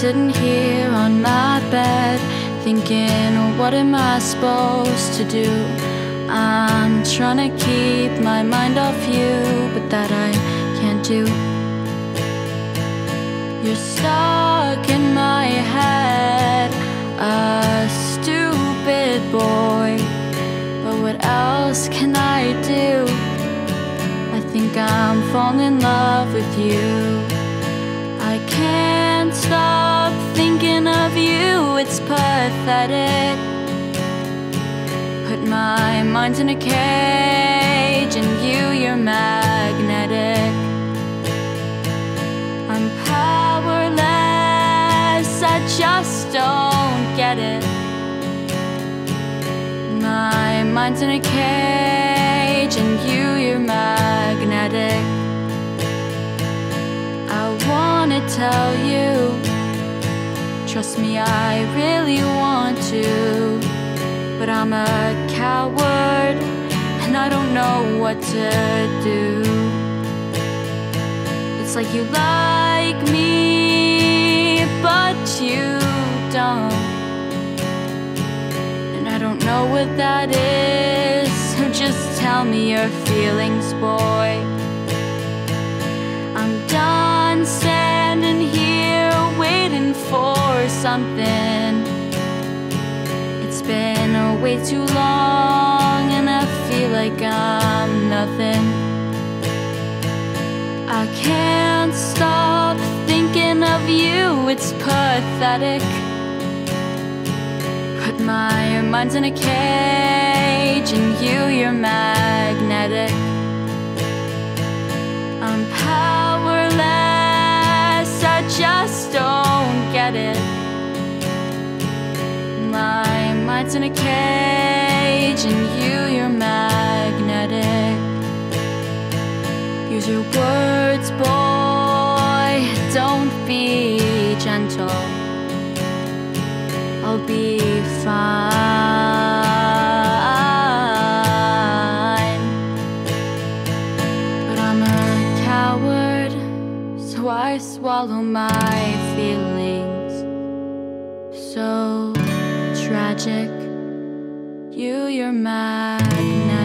sitting here on my bed, thinking, what am I supposed to do? I'm trying to keep my mind off you, but that I can't do. You're stuck in my head, a stupid boy. But what else can I do? I think I'm falling in love with you. I can't stop pathetic. Put my mind in a cage, and you, you're magnetic. I'm powerless, I just don't get it. My mind's in a cage, and you, you're magnetic. I wanna tell you, trust me, I really want to. But I'm a coward, and I don't know what to do. It's like you like me, but you don't. And I don't know what that is, so just tell me your feelings, boy. Something. It's been a way too long, and I feel like I'm nothing. I can't stop thinking of you, it's pathetic. Put my mind's in a cage, and you, you're magnetic. Mind's in a cage, and you, you're magnetic. Use your words, boy. Don't be gentle. I'll be fine. But I'm a coward, so I swallow my feelings. your madness.